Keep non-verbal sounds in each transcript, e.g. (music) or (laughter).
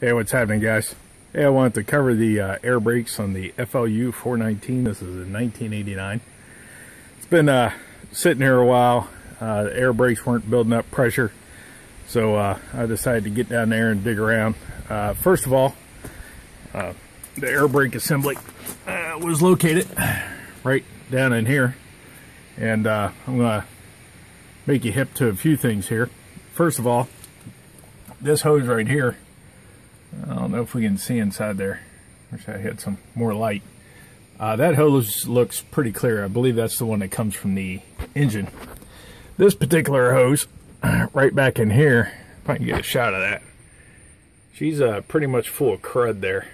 Hey, what's happening, guys? Hey, I wanted to cover the uh, air brakes on the FLU 419. This is a 1989. It's been uh, sitting here a while. Uh, the air brakes weren't building up pressure, so uh, I decided to get down there and dig around. Uh, first of all, uh, the air brake assembly was located right down in here, and I'm going to make you hip to a few things here. First of all, this hose right here I don't know if we can see inside there. Wish I had some more light. Uh, that hose looks pretty clear. I believe that's the one that comes from the engine. This particular hose, (clears throat) right back in here, if I can get a shot of that, she's uh, pretty much full of crud there.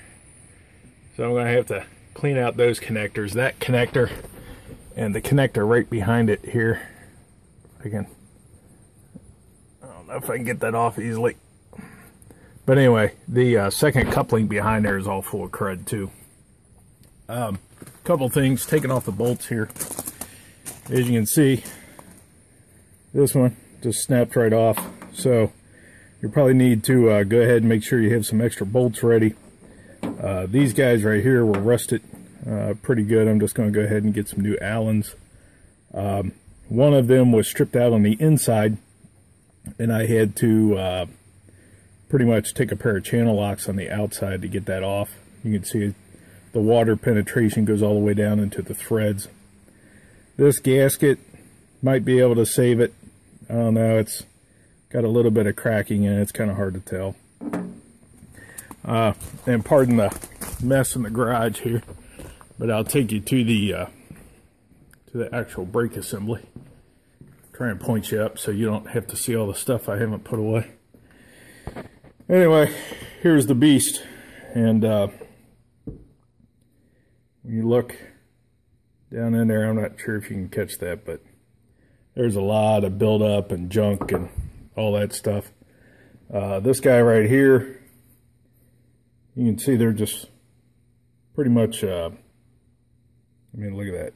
So I'm going to have to clean out those connectors. That connector and the connector right behind it here. Again, I don't know if I can get that off easily. But anyway, the uh, second coupling behind there is all full of crud too. Um, couple things, taking off the bolts here. As you can see, this one just snapped right off. So you probably need to uh, go ahead and make sure you have some extra bolts ready. Uh, these guys right here were rusted uh, pretty good. I'm just going to go ahead and get some new Allens. Um, one of them was stripped out on the inside, and I had to uh, pretty much take a pair of channel locks on the outside to get that off. You can see the water penetration goes all the way down into the threads. This gasket might be able to save it. I don't know, it's got a little bit of cracking in it. It's kind of hard to tell. Uh, and pardon the mess in the garage here, but I'll take you to the uh, to the actual brake assembly. Try and point you up so you don't have to see all the stuff I haven't put away. Anyway, here's the beast. And uh, when you look down in there, I'm not sure if you can catch that, but there's a lot of buildup and junk and all that stuff. Uh, this guy right here, you can see they're just pretty much, uh, I mean, look at that.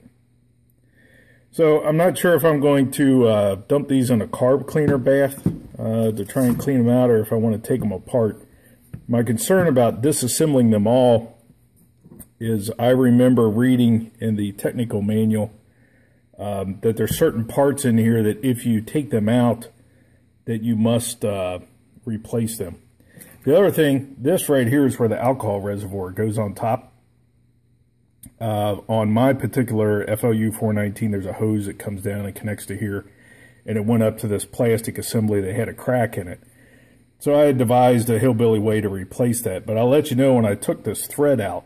So I'm not sure if I'm going to uh, dump these in a carb cleaner bath uh, to try and clean them out or if I want to take them apart. My concern about disassembling them all is I remember reading in the technical manual um, that there's certain parts in here that if you take them out that you must uh, replace them. The other thing, this right here is where the alcohol reservoir goes on top. Uh, on my particular FLU 419, there's a hose that comes down and connects to here, and it went up to this plastic assembly that had a crack in it. So I had devised a hillbilly way to replace that, but I'll let you know when I took this thread out,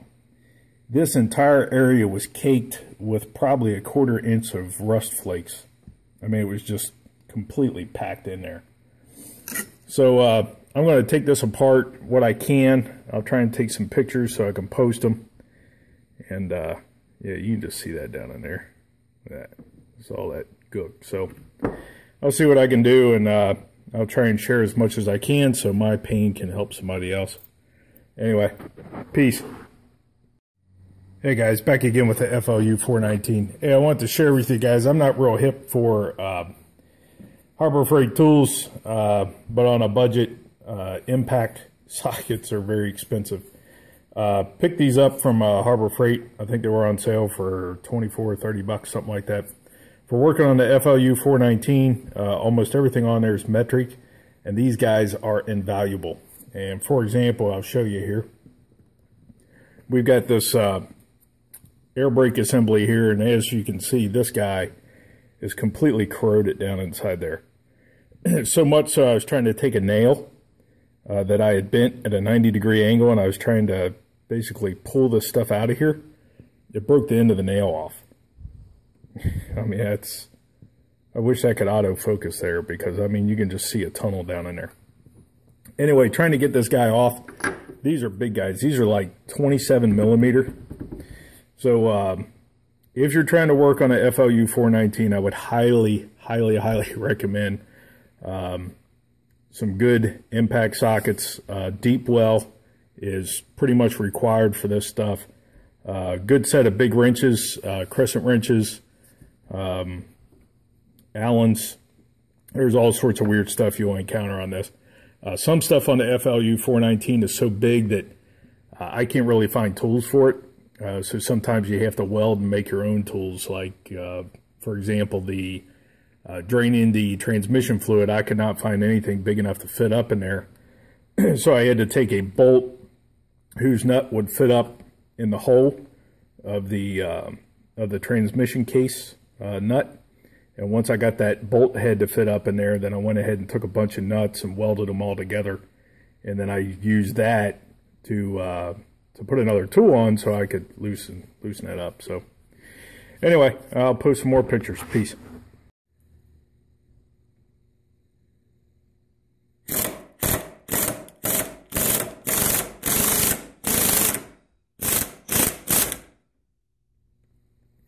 this entire area was caked with probably a quarter inch of rust flakes. I mean, it was just completely packed in there. So uh, I'm going to take this apart what I can. I'll try and take some pictures so I can post them. And uh, yeah, you can just see that down in there. That's all that good. So I'll see what I can do and uh, I'll try and share as much as I can so my pain can help somebody else. Anyway, peace. Hey guys, back again with the FLU 419. Hey, I want to share with you guys, I'm not real hip for uh, Harbor Freight tools, uh, but on a budget, uh, impact (laughs) sockets are very expensive. Uh, picked these up from uh, Harbor Freight. I think they were on sale for 24 or 30 bucks, something like that. For working on the FLU 419, uh, almost everything on there is metric, and these guys are invaluable. And for example, I'll show you here. We've got this uh, air brake assembly here, and as you can see, this guy is completely corroded down inside there. (clears throat) so much so I was trying to take a nail uh, that I had bent at a 90 degree angle and I was trying to basically pull this stuff out of here, it broke the end of the nail off. (laughs) I mean, that's, I wish I could autofocus there because, I mean, you can just see a tunnel down in there. Anyway, trying to get this guy off. These are big guys. These are like 27 millimeter. So, um, if you're trying to work on a FLU 419, I would highly, highly, highly (laughs) recommend um, some good impact sockets. Uh, deep well is pretty much required for this stuff. Uh, good set of big wrenches, uh, crescent wrenches, um, Allen's. There's all sorts of weird stuff you'll encounter on this. Uh, some stuff on the FLU 419 is so big that uh, I can't really find tools for it. Uh, so sometimes you have to weld and make your own tools. Like, uh, for example, the uh, draining the transmission fluid, I could not find anything big enough to fit up in there. (clears throat) so I had to take a bolt whose nut would fit up in the hole of the uh, of the transmission case uh, nut. And once I got that bolt head to fit up in there, then I went ahead and took a bunch of nuts and welded them all together. And then I used that to uh, to put another tool on so I could loosen loosen it up. So anyway, I'll post some more pictures. Peace.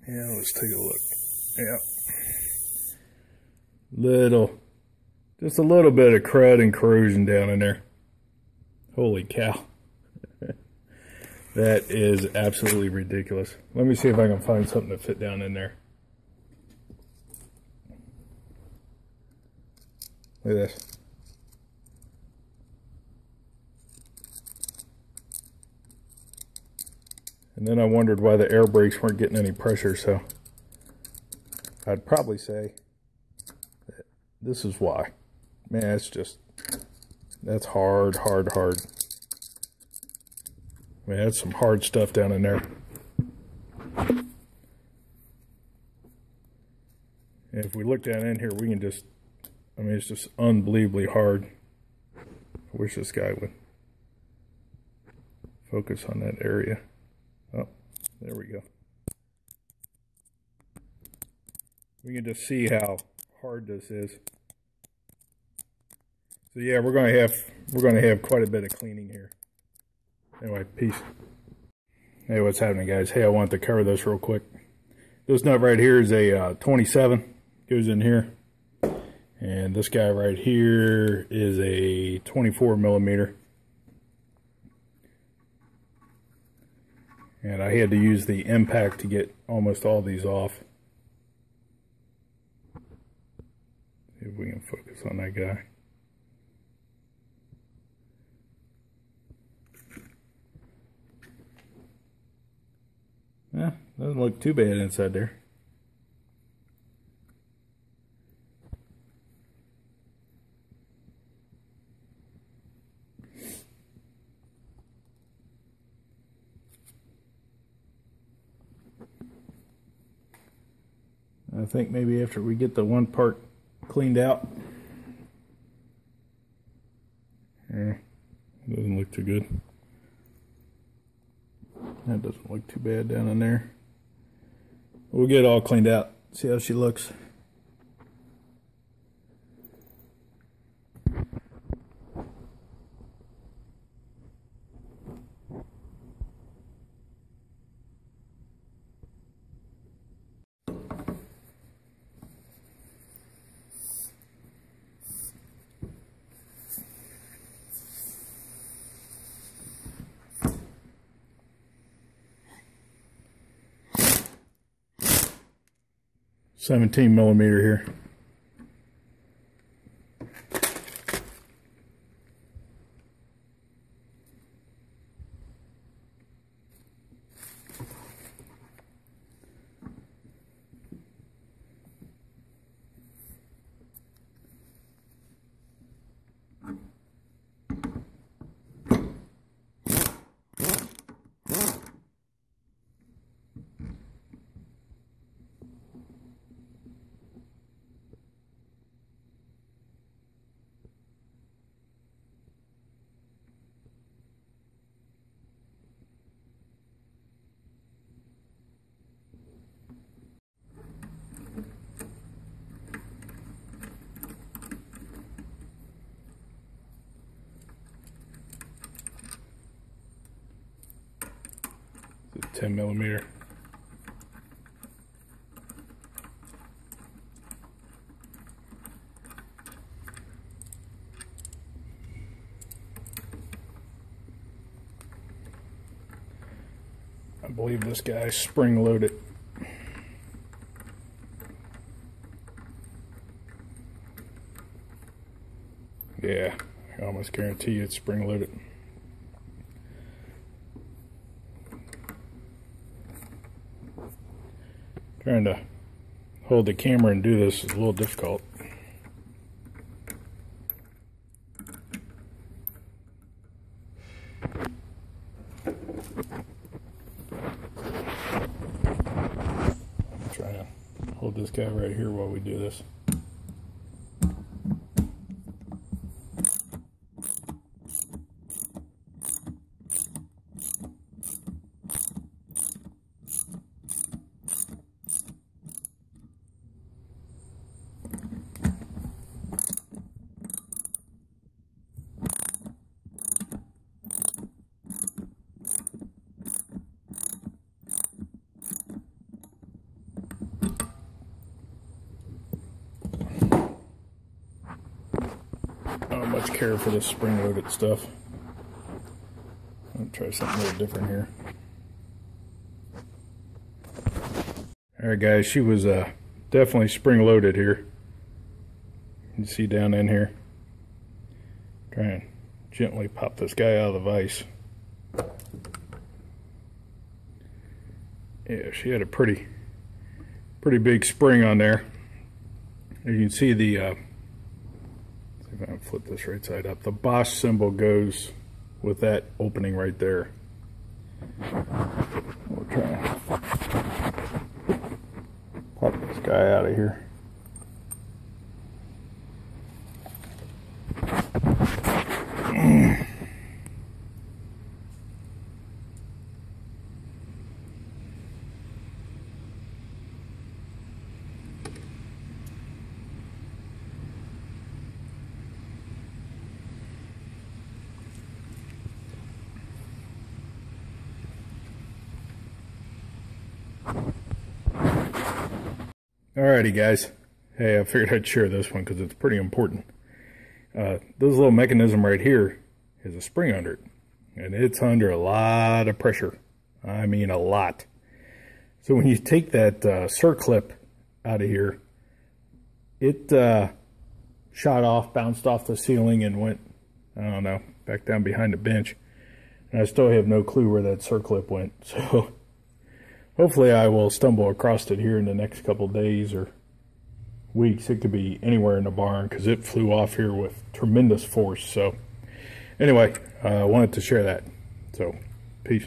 Yeah, let's take a look. Yeah. Little, just a little bit of crud and corrosion down in there. Holy cow. (laughs) that is absolutely ridiculous. Let me see if I can find something to fit down in there. Look at this. And then I wondered why the air brakes weren't getting any pressure, so I'd probably say this is why. Man, it's just, that's hard, hard, hard. Man, that's some hard stuff down in there. And if we look down in here, we can just, I mean, it's just unbelievably hard. I wish this guy would focus on that area. Oh, there we go. We can just see how hard this is. So yeah, we're gonna have we're gonna have quite a bit of cleaning here. Anyway, peace. Hey, what's happening, guys? Hey, I want to cover this real quick. This nut right here is a uh, 27. Goes in here. And this guy right here is a 24 millimeter. And I had to use the impact to get almost all these off. See if we can focus on that guy. Yeah, doesn't look too bad inside there. I think maybe after we get the one part cleaned out. Yeah, doesn't look too good. That doesn't look too bad down in there. We'll get it all cleaned out. See how she looks. Seventeen millimeter here. 10 millimeter. I believe this guy's spring loaded. Yeah, I almost almost guarantee you it's spring loaded. Trying to hold the camera and do this is a little difficult. Try to hold this guy right here while we do this. Not much care for this spring loaded stuff. I'll try something a little different here. Alright guys, she was uh, definitely spring loaded here. You can see down in here. Try and gently pop this guy out of the vise. Yeah, she had a pretty, pretty big spring on there. As You can see the uh, I flip this right side up, the Bosch symbol goes with that opening right there. We'll try and pop this guy out of here. Alrighty, guys. Hey, I figured I'd share this one because it's pretty important. Uh, this little mechanism right here is a spring under it, and it's under a lot of pressure. I mean, a lot. So when you take that uh, circlip out of here, it uh, shot off, bounced off the ceiling, and went, I don't know, back down behind the bench. And I still have no clue where that circlip went. (laughs) So hopefully I will stumble across it here in the next couple days or weeks. It could be anywhere in the barn because it flew off here with tremendous force. So anyway, I uh, wanted to share that. So peace.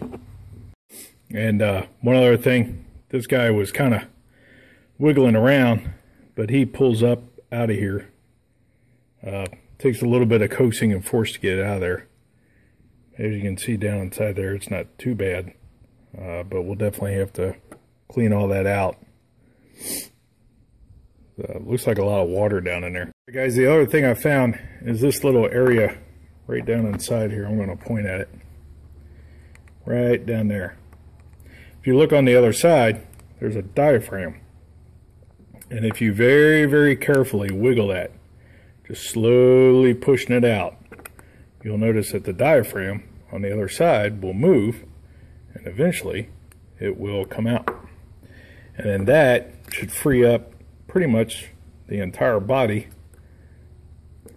And uh, one other thing, this guy was kind of wiggling around, but he pulls up out of here. Uh, takes a little bit of coaxing and force to get out of there. As you can see down inside there, it's not too bad. Uh, but we'll definitely have to clean all that out. Uh, looks like a lot of water down in there. Guys, the other thing I found is this little area right down inside here. I'm going to point at it. Right down there. If you look on the other side, there's a diaphragm. And if you very, very carefully wiggle that, just slowly pushing it out, you'll notice that the diaphragm on the other side will move and eventually it will come out. And then that should free up pretty much the entire body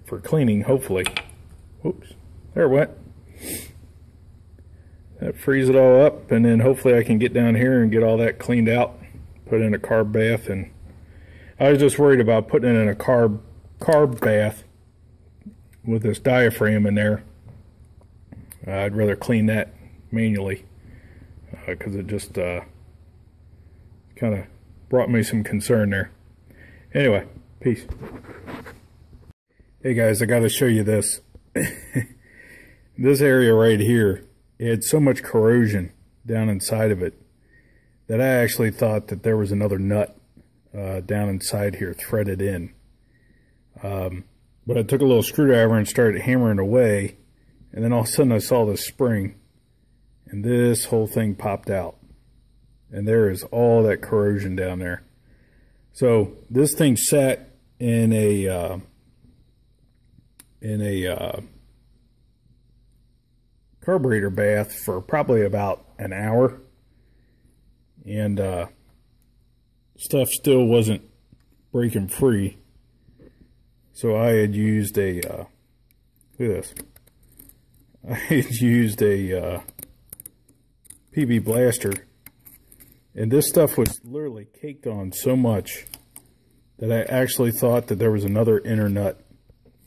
for cleaning, hopefully. Oops, there it went. That frees it all up, and then hopefully I can get down here and get all that cleaned out, put in a carb bath, and I was just worried about putting it in a carb carb bath with this diaphragm in there. I'd rather clean that manually because uh, it just uh, kind of brought me some concern there. Anyway, peace. Hey guys, I got to show you this. (laughs) this area right here, it had so much corrosion down inside of it that I actually thought that there was another nut uh, down inside here threaded in. Um, but I took a little screwdriver and started hammering away, and then all of a sudden I saw this spring and this whole thing popped out. And there is all that corrosion down there. So this thing sat in a uh, in a uh, carburetor bath for probably about an hour, and uh, stuff still wasn't breaking free. So I had used a uh, Look at this. (laughs) I had used a uh, PB blaster and this stuff was literally caked on so much that I actually thought that there was another inner nut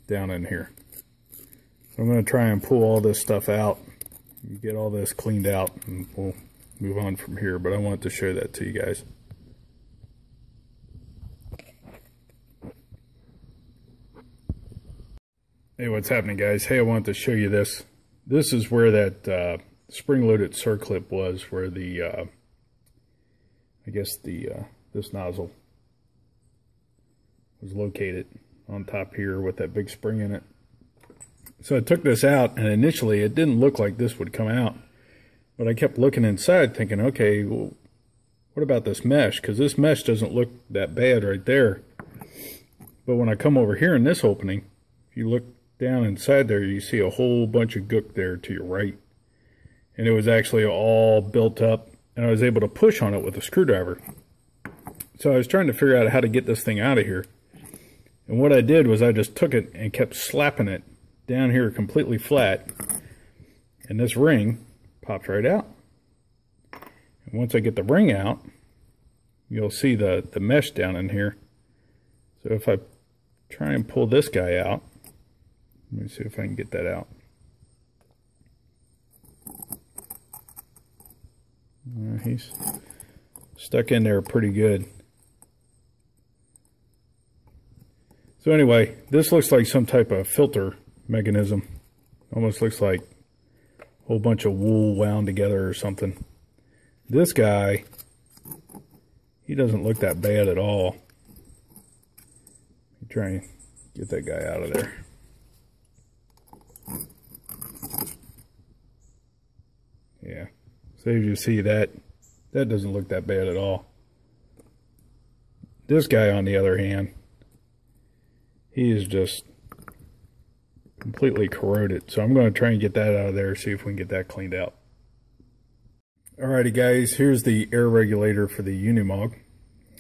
down in here. So I'm going to try and pull all this stuff out, get all this cleaned out, and we'll move on from here. But I wanted to show that to you guys. Hey, what's happening, guys? Hey, I wanted to show you this. This is where that uh, spring-loaded circlip was, where the, uh, I guess the uh, this nozzle was located on top here with that big spring in it. So I took this out, and initially it didn't look like this would come out. But I kept looking inside thinking, okay, well, what about this mesh? Because this mesh doesn't look that bad right there. But when I come over here in this opening, if you look down inside there, you see a whole bunch of gook there to your right. And it was actually all built up, and I was able to push on it with a screwdriver. So I was trying to figure out how to get this thing out of here. And what I did was I just took it and kept slapping it down here completely flat. And this ring popped right out. And once I get the ring out, you'll see the, the mesh down in here. So if I try and pull this guy out, let me see if I can get that out. He's stuck in there pretty good. So anyway, this looks like some type of filter mechanism. Almost looks like a whole bunch of wool wound together or something. This guy, he doesn't look that bad at all. Try and get that guy out of there. Yeah, so as you see that, that doesn't look that bad at all. This guy, on the other hand, he is just completely corroded. So I'm going to try and get that out of there, see if we can get that cleaned out. Alrighty guys, here's the air regulator for the Unimog.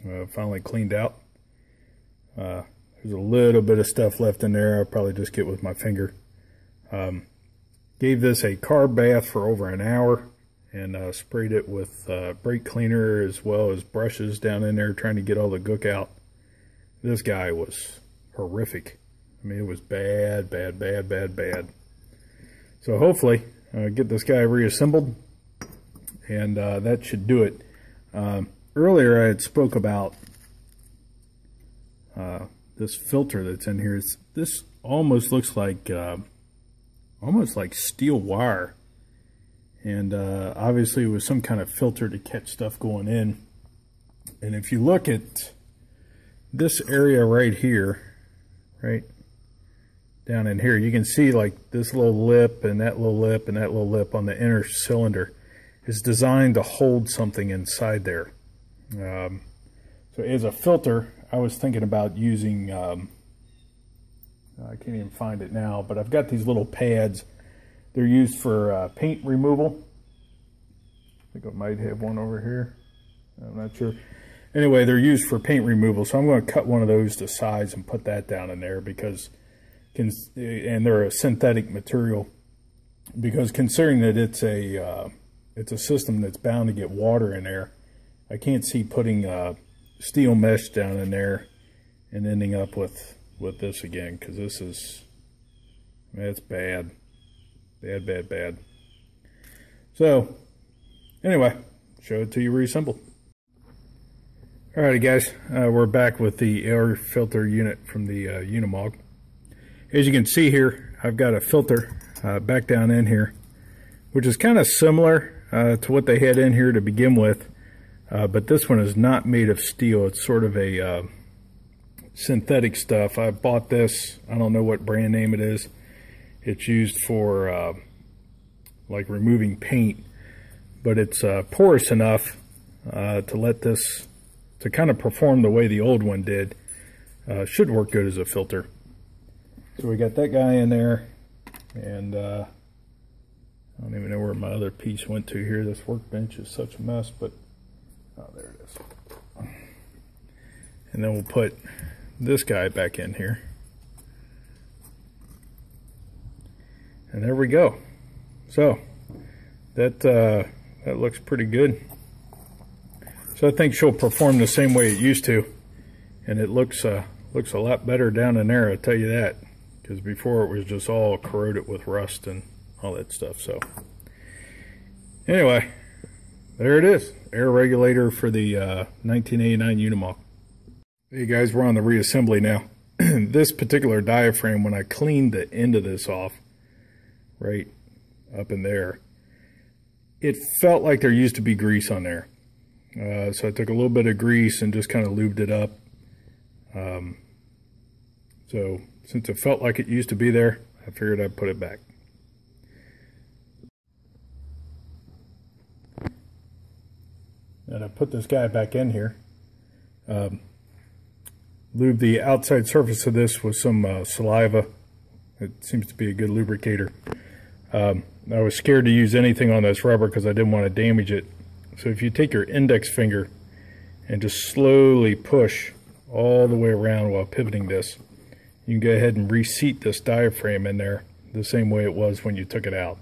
Uh, finally cleaned out. Uh, there's a little bit of stuff left in there. I'll probably just get with my finger. Um, gave this a carb bath for over an hour and uh, sprayed it with uh, brake cleaner as well as brushes down in there trying to get all the gook out. This guy was horrific. I mean, it was bad, bad, bad, bad, bad. So hopefully, uh, get this guy reassembled, and uh, that should do it. Um, earlier, I had spoke about uh, this filter that's in here. It's, this almost looks like uh, almost like steel wire, and uh, obviously it was some kind of filter to catch stuff going in. And if you look at this area right here, right down in here. You can see like this little lip and that little lip and that little lip on the inner cylinder is designed to hold something inside there. Um, so as a filter, I was thinking about using, um, I can't even find it now, but I've got these little pads. They're used for uh, paint removal. I think I might have one over here. I'm not sure. Anyway, they're used for paint removal, so I'm going to cut one of those to size and put that down in there because, and they're a synthetic material because considering that it's a uh, it's a system that's bound to get water in there, I can't see putting uh, steel mesh down in there and ending up with with this again because this is that's bad, bad, bad, bad. So anyway, show it to you reassembled. Alrighty guys, uh, we're back with the air filter unit from the uh, Unimog. As you can see here, I've got a filter uh, back down in here, which is kind of similar uh, to what they had in here to begin with, uh, but this one is not made of steel. It's sort of a uh, synthetic stuff. I bought this, I don't know what brand name it is. It's used for like removing paint, but it's porous enough to let this to kind of perform the way the old one did, uh, should work good as a filter. So we got that guy in there, and uh, I don't even know where my other piece went to here. This workbench is such a mess, but oh, there it is. And then we'll put this guy back in here. And there we go. So that uh, that looks pretty good. So I think she'll perform the same way it used to, and it looks uh, looks a lot better down in there. I tell you that, because before it was just all corroded with rust and all that stuff. So anyway, there it is, air regulator for the uh, 1989 Unimog. Hey guys, we're on the reassembly now. (clears throat) this particular diaphragm, when I cleaned the end of this off, right up in there, it felt like there used to be grease on there. Uh, so I took a little bit of grease and just kind of lubed it up. Um, so since it felt like it used to be there, I figured I'd put it back. And I put this guy back in here. Um, lube the outside surface of this with some uh, saliva. It seems to be a good lubricator. Um, I was scared to use anything on this rubber because I didn't want to damage it. So if you take your index finger and just slowly push all the way around while pivoting this, you can go ahead and reseat this diaphragm in there the same way it was when you took it out.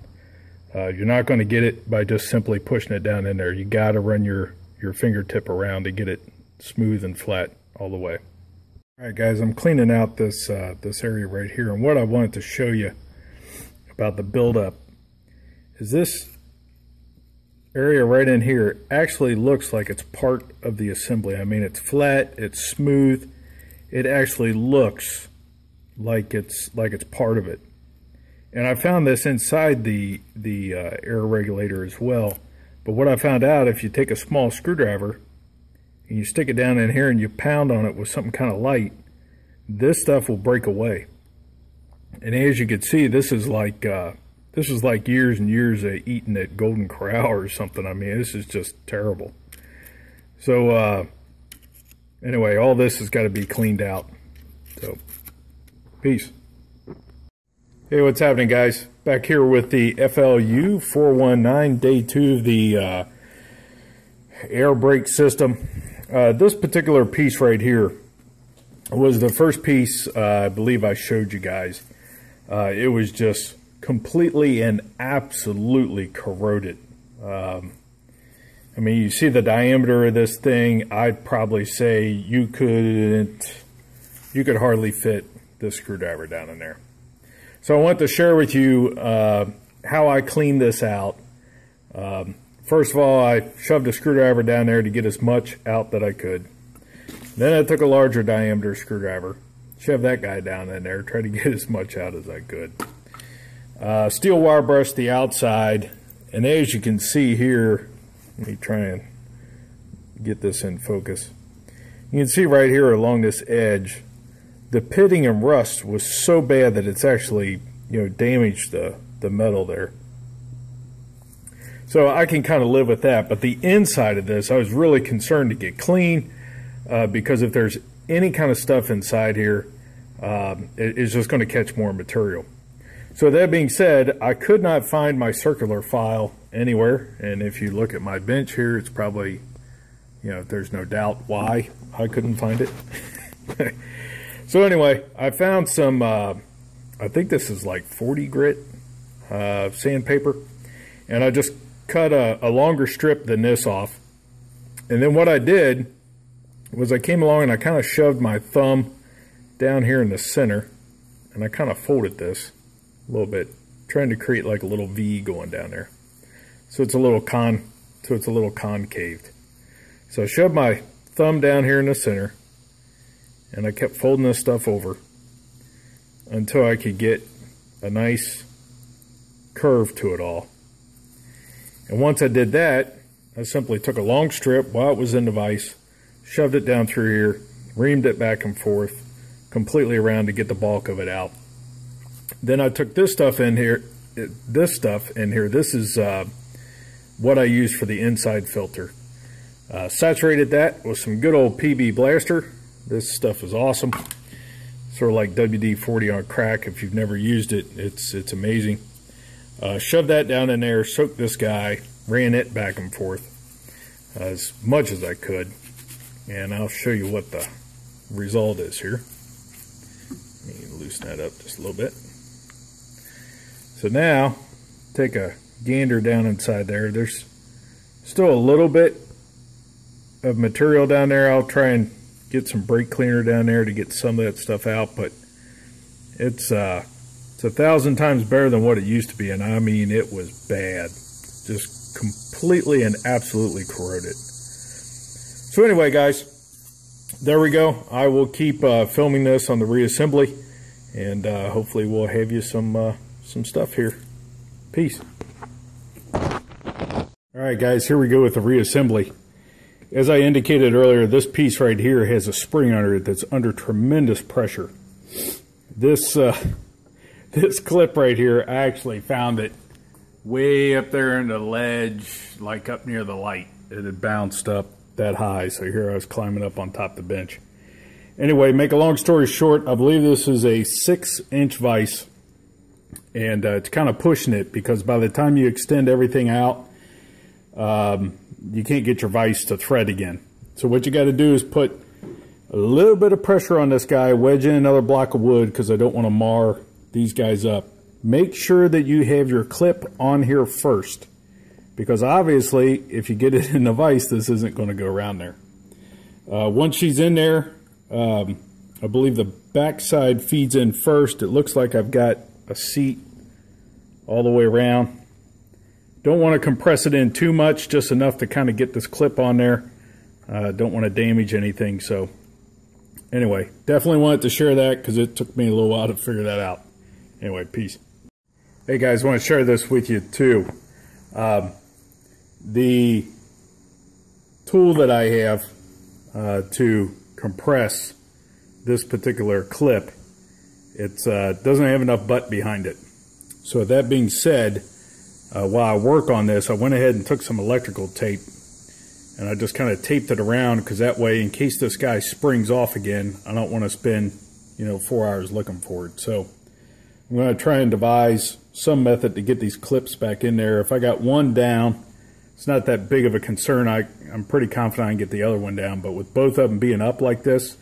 Uh, you're not going to get it by just simply pushing it down in there. You got to run your, your fingertip around to get it smooth and flat all the way. All right, guys, I'm cleaning out this uh, this area right here, and what I wanted to show you about the buildup is this area right in here actually looks like it's part of the assembly. I mean, it's flat, it's smooth. It actually looks like it's like it's part of it. And I found this inside the the uh, air regulator as well. But what I found out, if you take a small screwdriver and you stick it down in here and you pound on it with something kind of light, this stuff will break away. And as you can see, this is like uh, this is like years and years of eating at Golden Corral or something. I mean, this is just terrible. So uh, anyway, all this has got to be cleaned out. So peace. Hey, what's happening, guys? Back here with the FLU 419, day two of the uh, air brake system. Uh, this particular piece right here was the first piece uh, I believe I showed you guys. Uh, it was just completely and absolutely corroded. Um, I mean, you see the diameter of this thing. I'd probably say you couldn't, you could hardly fit this screwdriver down in there. So I want to share with you uh, how I cleaned this out. Um, first of all, I shoved a screwdriver down there to get as much out that I could. Then I took a larger diameter screwdriver, shoved that guy down in there, try to get as much out as I could. Uh, steel wire brush the outside, and as you can see here, let me try and get this in focus. You can see right here along this edge, the pitting and rust was so bad that it's actually, you know, damaged the, the metal there. So I can kind of live with that, but the inside of this, I was really concerned to get clean uh, because if there's any kind of stuff inside here, um, it, it's just going to catch more material. So that being said, I could not find my circular file anywhere. And if you look at my bench here, it's probably, you know, there's no doubt why I couldn't find it. (laughs) so anyway, I found some, uh, I think this is like 40 grit uh, sandpaper. And I just cut a, a longer strip than this off. And then what I did was I came along and I kind of shoved my thumb down here in the center. And I kind of folded this a little bit, trying to create like a little V going down there. So it's a little con, so it's a little concaved. So I shoved my thumb down here in the center, and I kept folding this stuff over until I could get a nice curve to it all. And once I did that, I simply took a long strip while it was in the vise, shoved it down through here, reamed it back and forth, completely around to get the bulk of it out. Then I took this stuff in here, this stuff in here. This is uh, what I use for the inside filter. Uh, saturated that with some good old PB Blaster. This stuff is awesome. Sort of like WD-40 on crack. If you've never used it, it's it's amazing. Uh, shoved that down in there, soaked this guy, ran it back and forth as much as I could. And I'll show you what the result is here. Loosen that up just a little bit. So now, take a gander down inside there. There's still a little bit of material down there. I'll try and get some brake cleaner down there to get some of that stuff out, but it's uh, it's a thousand times better than what it used to be, and I mean it was bad, just completely and absolutely corroded. So anyway, guys, there we go. I will keep uh, filming this on the reassembly, and uh, hopefully we'll have you some uh, some stuff here. Peace. All right, guys, here we go with the reassembly. As I indicated earlier, this piece right here has a spring under it that's under tremendous pressure. This uh, (laughs) this clip right here, I actually found it way up there in the ledge, like up near the light. It had bounced up that high, so here I was climbing up on top of the bench. Anyway, make a long story short, I believe this is a six-inch vise, and uh, it's kind of pushing it because by the time you extend everything out, um, you can't get your vise to thread again. So what you got to do is put a little bit of pressure on this guy, wedge in another block of wood because I don't want to mar these guys up. Make sure that you have your clip on here first because obviously if you get it in the vise, this isn't going to go around there. Uh, once she's in there, um, I believe the backside feeds in first. It looks like I've got a seat all the way around. Don't want to compress it in too much, just enough to kind of get this clip on there. Uh, don't want to damage anything. So anyway, definitely wanted to share that because it took me a little while to figure that out. Anyway, peace. Hey guys, want to share this with you too. Um, the tool that I have uh, to compress this particular clip, it uh, doesn't have enough butt behind it. So that being said, uh, while I work on this, I went ahead and took some electrical tape and I just kind of taped it around because that way, in case this guy springs off again, I don't want to spend, you know, four hours looking for it. So I'm going to try and devise some method to get these clips back in there. If I got one down, it's not that big of a concern. I, I'm pretty confident I can get the other one down, but with both of them being up like this,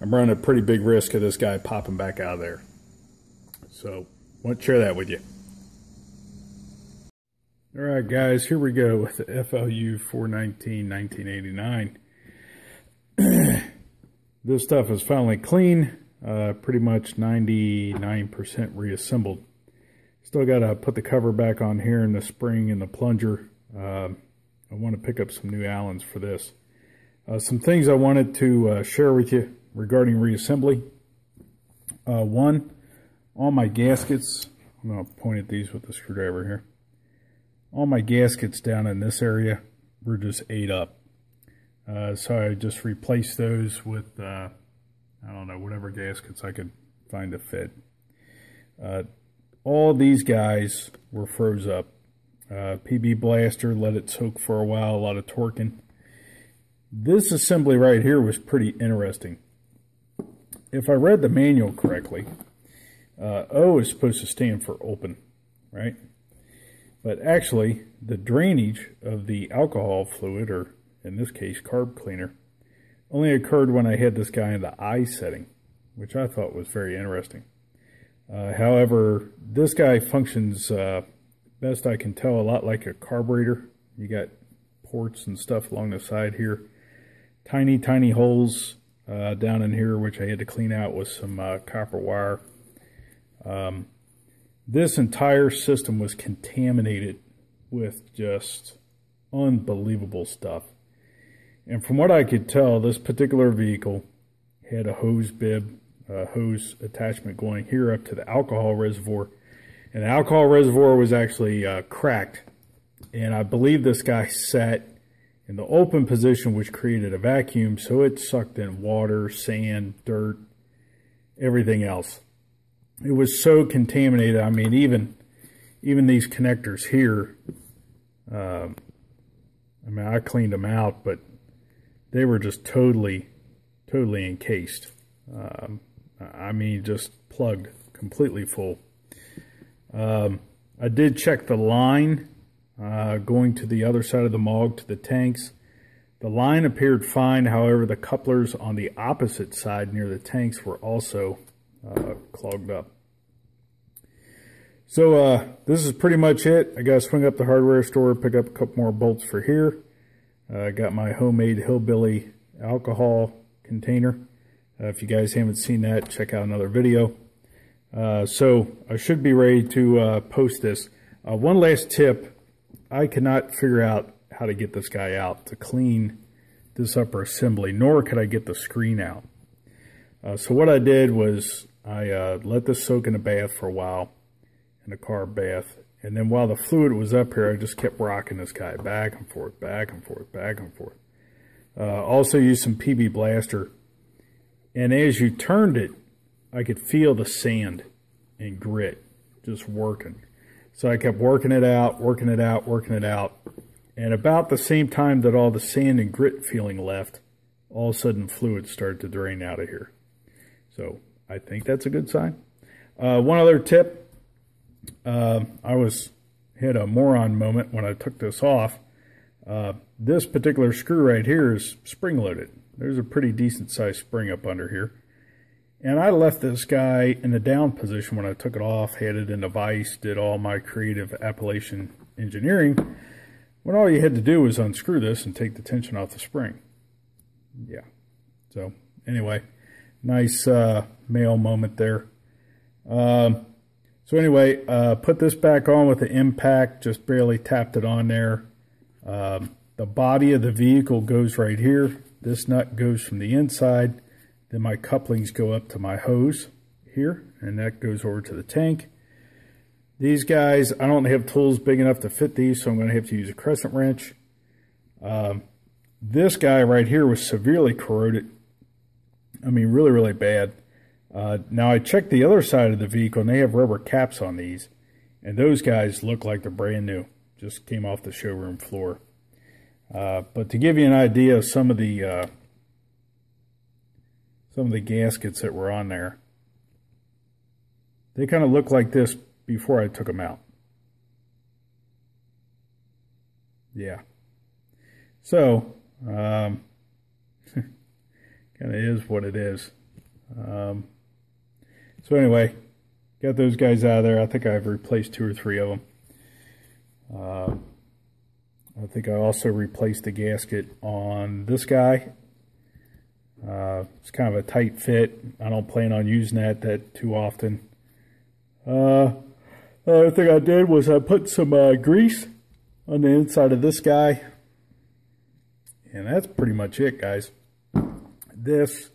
I'm running a pretty big risk of this guy popping back out of there. So, want to share that with you. All right, guys, here we go with the FLU 419 1989. (clears throat) this stuff is finally clean, uh, pretty much 99% reassembled. Still got to put the cover back on here and the spring and the plunger. Uh, I want to pick up some new Allens for this. Uh, some things I wanted to uh, share with you regarding reassembly. Uh, one, all my gaskets, I'm going to point at these with the screwdriver here all my gaskets down in this area were just ate up. Uh, so I just replaced those with, uh, I don't know, whatever gaskets I could find to fit. Uh, all these guys were froze up. Uh, PB Blaster let it soak for a while, a lot of torquing. This assembly right here was pretty interesting. If I read the manual correctly, uh, O is supposed to stand for open, right? But actually, the drainage of the alcohol fluid, or in this case, carb cleaner, only occurred when I had this guy in the I setting, which I thought was very interesting. Uh, however, this guy functions, uh, best I can tell, a lot like a carburetor. You got ports and stuff along the side here. Tiny, tiny holes uh, down in here, which I had to clean out with some uh, copper wire. Um, this entire system was contaminated with just unbelievable stuff. And from what I could tell, this particular vehicle had a hose bib, a hose attachment going here up to the alcohol reservoir. And the alcohol reservoir was actually uh, cracked. And I believe this guy sat in the open position, which created a vacuum. So it sucked in water, sand, dirt, everything else it was so contaminated. I mean, even even these connectors here, uh, I mean, I cleaned them out, but they were just totally, totally encased. Um, I mean, just plugged completely full. Um, I did check the line uh, going to the other side of the MOG to the tanks. The line appeared fine, however, the couplers on the opposite side near the tanks were also uh, clogged up. So uh, this is pretty much it. I got to swing up the hardware store, pick up a couple more bolts for here. I uh, got my homemade Hillbilly alcohol container. Uh, if you guys haven't seen that, check out another video. Uh, so I should be ready to uh, post this. Uh, one last tip. I cannot figure out how to get this guy out to clean this upper assembly, nor could I get the screen out. so what I did was I let this soak in a bath for a while in a carb bath. And then while the fluid was up here, I just kept rocking this guy back and forth, back and forth, back and forth. Uh, also used some PB Blaster. And as you turned it, I could feel the sand and grit just working. So I kept working it out, working it out, working it out. And about the same time that all the sand and grit feeling left, all of a sudden fluid started to drain out of here. So I think that's a good sign. Uh, one other tip, uh, I was had a moron moment when I took this off. Uh, this particular screw right here is spring loaded. There's a pretty decent sized spring up under here. And I left this guy in the down position when I took it off, had it in the vise, did all my creative Appalachian engineering, when all you had to do was unscrew this and take the tension off the spring. Yeah. So anyway, nice uh, male moment there. Um, so anyway, uh, put this back on with the impact, just barely tapped it on there. Um, the body of the vehicle goes right here. This nut goes from the inside. Then my couplings go up to my hose here, and that goes over to the tank. These guys, I don't have tools big enough to fit these, so I'm going to have to use a crescent wrench. Um, this guy right here was severely corroded. I mean, really, really bad. Uh, now I checked the other side of the vehicle and they have rubber caps on these. And those guys look like they're brand new. Just came off the showroom floor. Uh, but to give you an idea of some of the uh, some of the gaskets that were on there, they kind of look like this before I took them out. Yeah. So, um, (laughs) kind of is what it is. Um, so anyway, got those guys out of there. I think I've replaced two or three of them. Uh, I think I also replaced the gasket on this guy. Uh, it's kind of a tight fit. I don't plan on using that that too often. Uh, the other thing I did was I put some uh, grease on the inside of this guy. And that's pretty much it, guys. This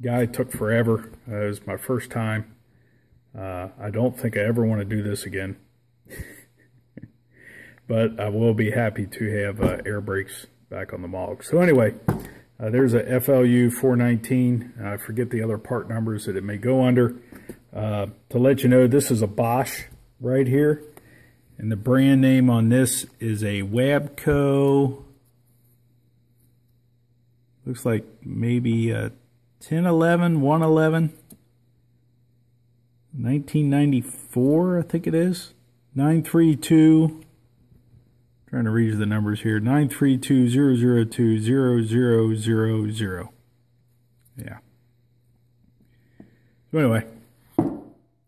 guy took forever. It was my first time. Uh, I don't think I ever want to do this again. (laughs) but I will be happy to have uh, air brakes back on the Mog. So anyway, uh, there's a FLU 419. I forget the other part numbers that it may go under. Uh, to let you know, this is a Bosch right here. And the brand name on this is a Wabco. Looks like maybe a 1011, 111, 1994, I think it is. 932, trying to read the numbers here. 932-002-0000. Yeah. So anyway,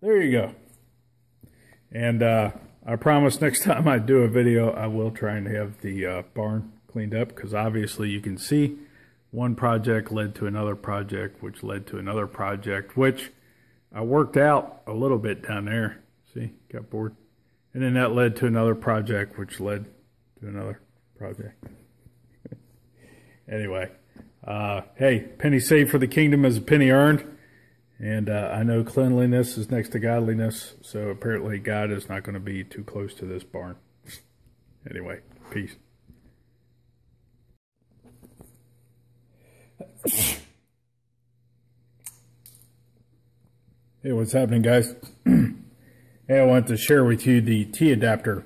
there you go. And uh, I promise next time I do a video, I will try and have the uh, barn cleaned up because obviously you can see one project led to another project, which led to another project, which I worked out a little bit down there. See, got bored. And then that led to another project, which led another project. (laughs) anyway, uh, hey, penny saved for the kingdom is a penny earned. And uh, I know cleanliness is next to godliness, so apparently God is not going to be too close to this barn. (laughs) anyway, peace. Hey, what's happening, guys? (clears throat) hey, I want to share with you the T adapter.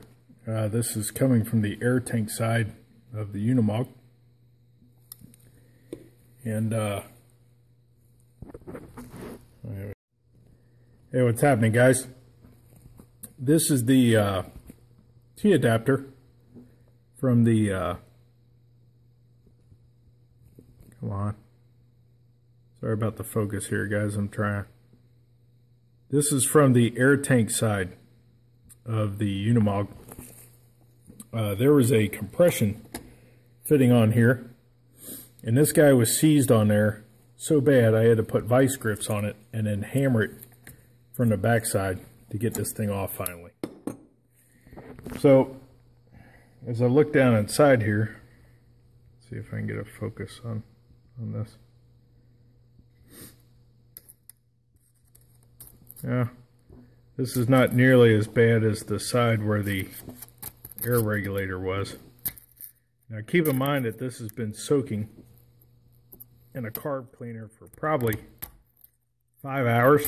Uh, this is coming from the air tank side of the Unimog. And, uh, hey, what's happening, guys? This is the uh, T adapter from the, uh, come on. Sorry about the focus here, guys. I'm trying. This is from the air tank side of the Unimog, uh, there was a compression fitting on here, and this guy was seized on there so bad I had to put vice grips on it and then hammer it from the backside to get this thing off finally. So, as I look down inside here, see if I can get a focus on, on this. Yeah, this is not nearly as bad as the side where the air regulator was. Now keep in mind that this has been soaking in a carb cleaner for probably five hours.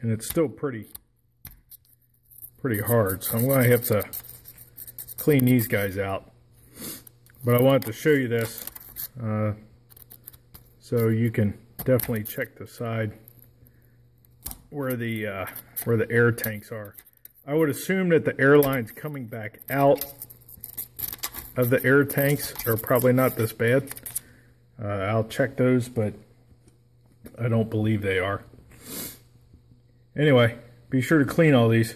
And it's still pretty, pretty hard. So I'm going to have to clean these guys out. But I wanted to show you this uh, so you can definitely check the side where the uh, where the air tanks are. I would assume that the airlines coming back out of the air tanks are probably not this bad. Uh, I'll check those, but I don't believe they are. Anyway, be sure to clean all these.